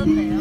어떤데요?